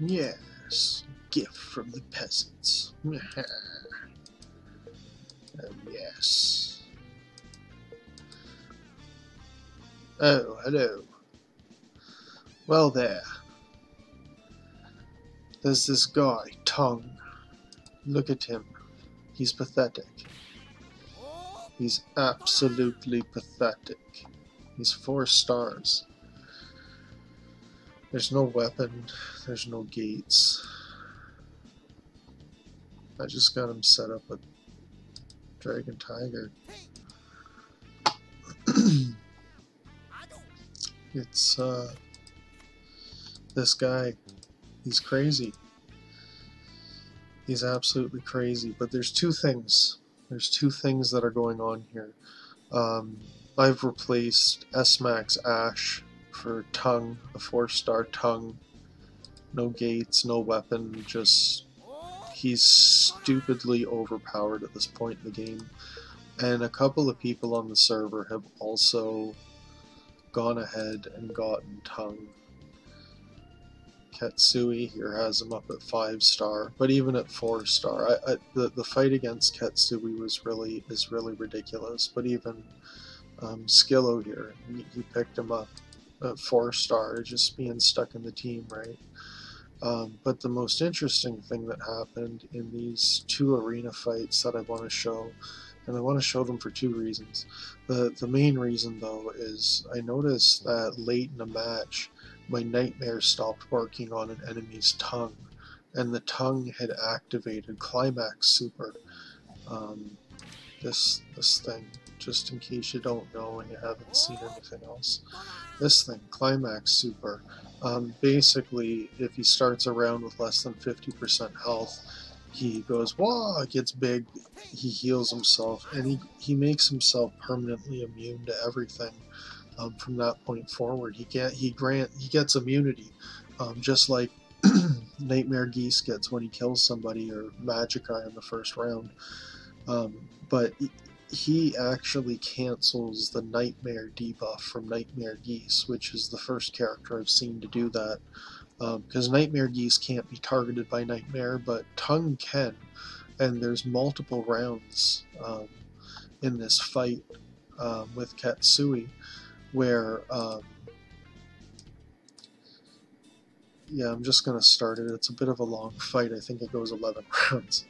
Yes, gift from the peasants. oh, yes. Oh, hello. Well, there. There's this guy, Tung. Look at him. He's pathetic. He's absolutely pathetic. He's four stars. There's no weapon, there's no gates. I just got him set up with Dragon Tiger. it's, uh, this guy, he's crazy. He's absolutely crazy. But there's two things. There's two things that are going on here. Um, I've replaced S-Max Ash for Tung, a four-star Tung. No gates, no weapon, just... He's stupidly overpowered at this point in the game. And a couple of people on the server have also gone ahead and gotten Tung Ketsui here has him up at five star, but even at four star, I, I, the the fight against Ketsui was really is really ridiculous. But even um, Skillo here, he, he, picked him up at four star, just being stuck in the team, right? Um, but the most interesting thing that happened in these two arena fights that I want to show, and I want to show them for two reasons. The the main reason though is I noticed that late in the match my nightmare stopped working on an enemy's Tung, and the Tung had activated Climax Super. Um, this this thing, just in case you don't know and you haven't seen anything else. This thing, Climax Super, um, basically, if he starts around with less than 50% health, he goes, wah, gets big, he heals himself, and he, he makes himself permanently immune to everything um, from that point forward. He get he grant he gets immunity, um, just like Nightmare Geese gets when he kills somebody or Magaki in the first round. Um, but he actually cancels the Nightmare debuff from Nightmare Geese, which is the first character I've seen to do that. Because um, Nightmare Geese can't be targeted by Nightmare, but Tung can, and there's multiple rounds um, in this fight um, with Katsui where um, yeah I'm just gonna start it. It's a bit of a long fight. I think it goes 11 rounds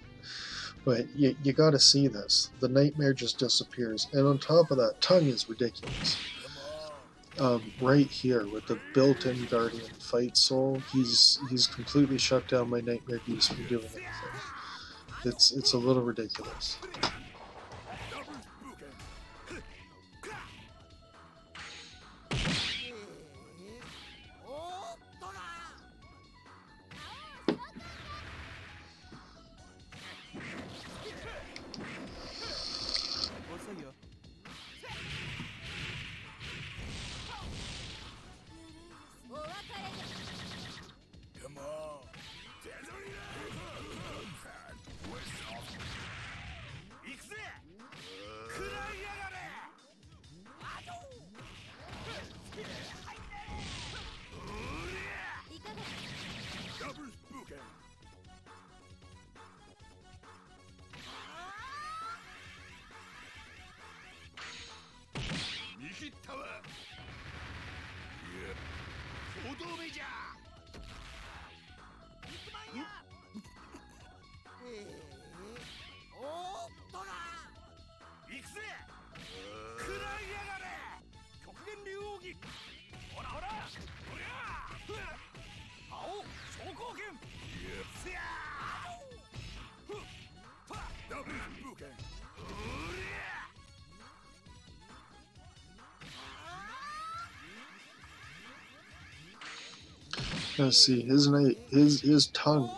but you, you gotta see this. The nightmare just disappears. And on top of that Tung is ridiculous. Um, right here with the built-in guardian fight soul he's he's completely shut down my nightmare beast from doing anything. It's it's a little ridiculous Let's see, his his his Tung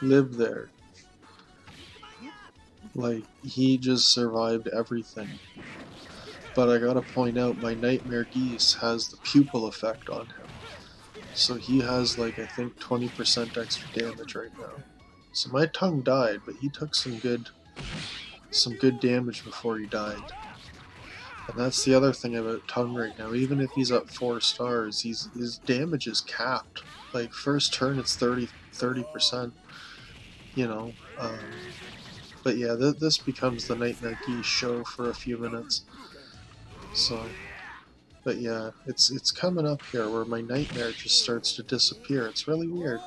lived there. Like he just survived everything. But I gotta point out, my Nightmare Geese has the pupil effect on him. So he has like I think 20% extra damage right now. So my Tung died, but he took some good some good damage before he died. And that's the other thing about Tung right now. Even if he's at four stars, he's, his damage is capped. Like, first turn it's 30, 30%. You know, um, but yeah, th this becomes the Nightmare Geese show for a few minutes. So, but yeah, it's it's coming up here where my nightmare just starts to disappear. It's really weird.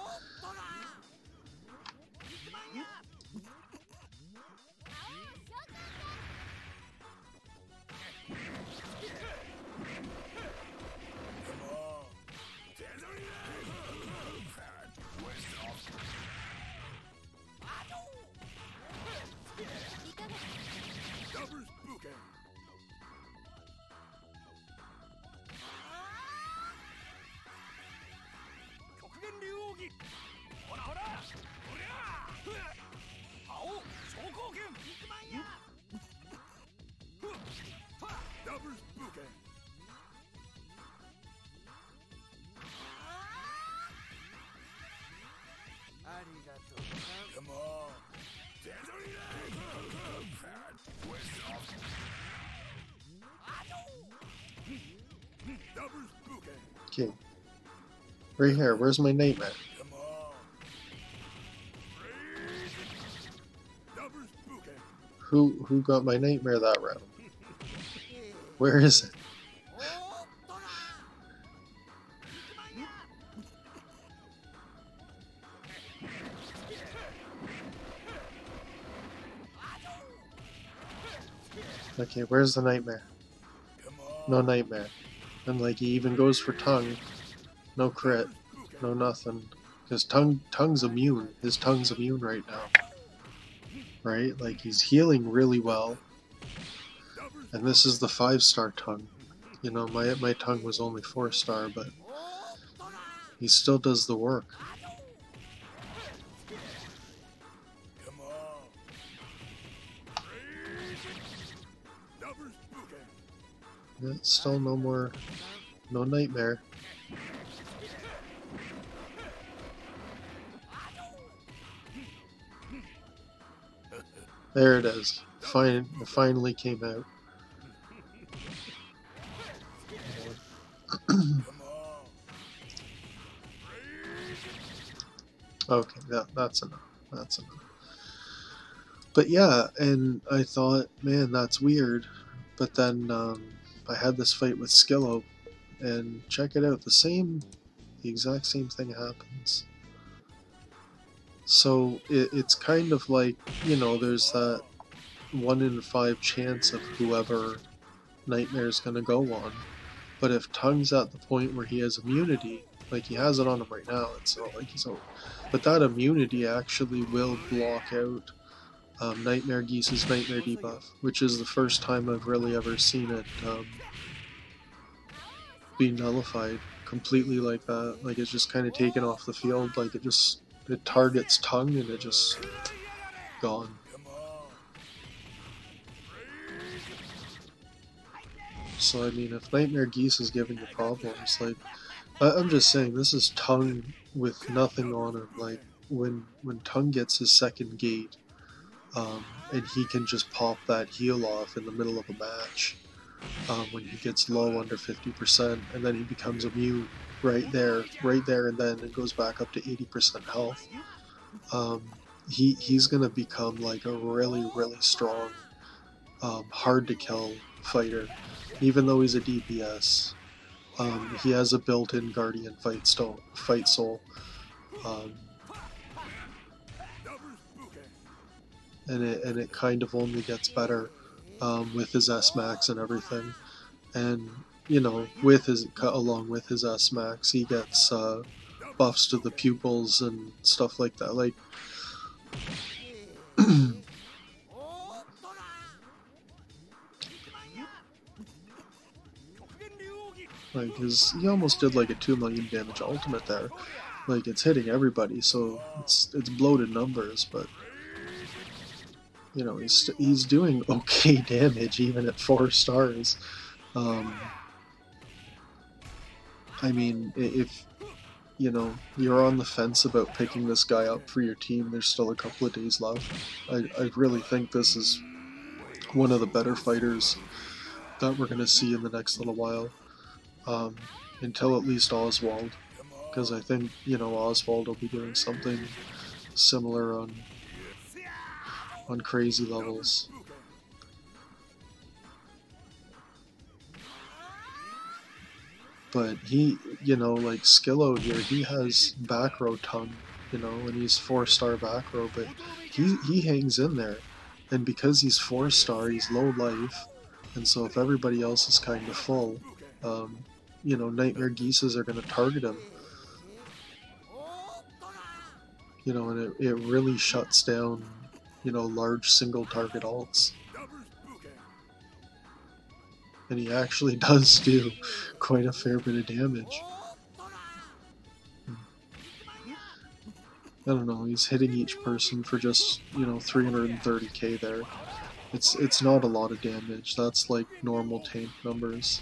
Okay. Right here, where's my nightmare? Who who got my nightmare that round? Where is it? Okay, where's the nightmare? No nightmare. And like he even goes for Tung. No crit. No nothing. Because Tung Tung's immune. His Tung's immune right now. Right? Like he's healing really well. And this is the five star Tung. You know, my my Tung was only four star, but he still does the work. Still no more, no nightmare. There it is. Fine, it finally came out. okay, that, that's enough. That's enough. But yeah, and I thought, man, that's weird. But then um, I had this fight with Skillo, and check it out, the same, the exact same thing happens. So it, it's kind of like, you know, there's that one in five chance of whoever Nightmare is going to go on. But if Tung's at the point where he has immunity, like he has it on him right now, it's not like he's out. But that immunity actually will block out um, Nightmare Geese's Nightmare debuff, which is the first time I've really ever seen it um, be nullified completely like that. Like it's just kind of taken off the field. Like it just it targets Tung and it just gone. So I mean, if Nightmare Geese is giving you problems, like I, I'm just saying, this is Tung with nothing on him. Like when when Tung gets his second gate um, and he can just pop that heal off in the middle of a match um, when he gets low under 50%, and then he becomes immune right there, right there, and then it goes back up to 80% health. Um, he he's gonna become like a really really strong, um, hard to kill fighter, even though he's a DPS. Um, he has a built-in Guardian fight, sto- fight soul. Um, and it and it kind of only gets better um, with his S Max and everything, and you know with his along with his S Max he gets uh, buffs to the pupils and stuff like that. Like. like his he almost did like a 2 million damage ultimate there like it's hitting everybody so it's it's bloated numbers but you know he's he's doing okay damage even at four stars. Um, I mean, if you know you're on the fence about picking this guy up for your team, there's still a couple of days left. I, I really think this is one of the better fighters that we're going to see in the next little while. Um, until at least Oswald. Because I think, you know, Oswald will be doing something similar on on crazy levels. But he, you know, like Skillo here, he has back row Tung, you know, and he's four star back row, but he he hangs in there. And because he's four star, he's low life, and so if everybody else is kind of full, um, you know, Nightmare Geeses are going to target him. You know, and it, it really shuts down, you know, large single target alts. And he actually does do quite a fair bit of damage. Hmm. I don't know, he's hitting each person for just, you know, 330k there. It's it's not a lot of damage, that's like normal tank numbers.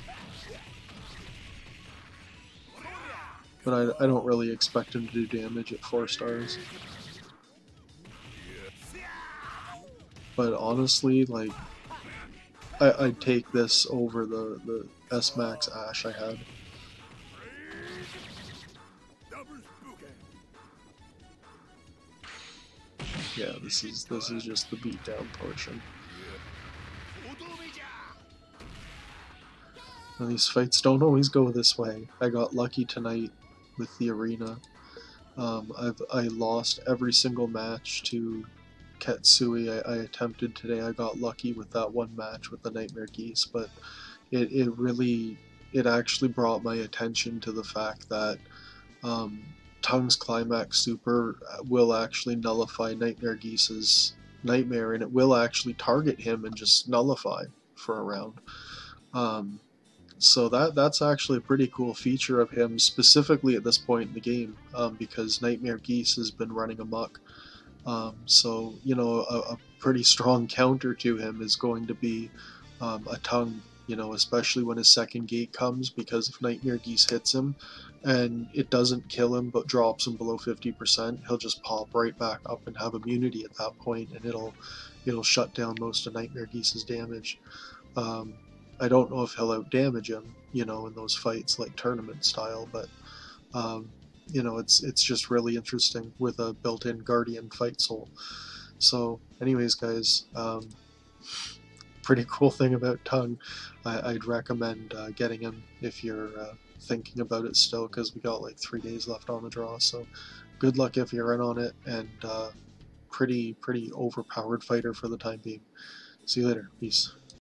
But I, I don't really expect him to do damage at 4 stars. But honestly, like, I, I'd take this over the, the S-Max Ash I had. Yeah, this is this is just the beatdown portion. And these fights don't always go this way. I got lucky tonight with the arena. Um, I've I lost every single match to Ketsui I, I, attempted today. I got lucky with that one match with the Nightmare Geese, but it, it really it actually brought my attention to the fact that um, Tung's Climax Super will actually nullify Nightmare Geese's Nightmare, and it will actually target him and just nullify for a round. Um, so that that's actually a pretty cool feature of him, specifically at this point in the game, um, because Nightmare Geese has been running amok. Um, so you know, a, a, pretty strong counter to him is going to be um, a Tung. You know, especially when his second gate comes, because if Nightmare Geese hits him, and it doesn't kill him but drops him below 50%, he'll just pop right back up and have immunity at that point, and it'll it'll shut down most of Nightmare Geese's damage. Um, I don't know if he'll out damage him, you know, in those fights like tournament style, but um, you know, it's it's just really interesting with a built-in Guardian fight soul. So, anyways, guys, um, pretty cool thing about Tung. I, would recommend uh, getting him if you're uh, thinking about it still, because we got like three days left on the draw. So, good luck if you're in on it, and uh, pretty pretty overpowered fighter for the time being. See you later. Peace.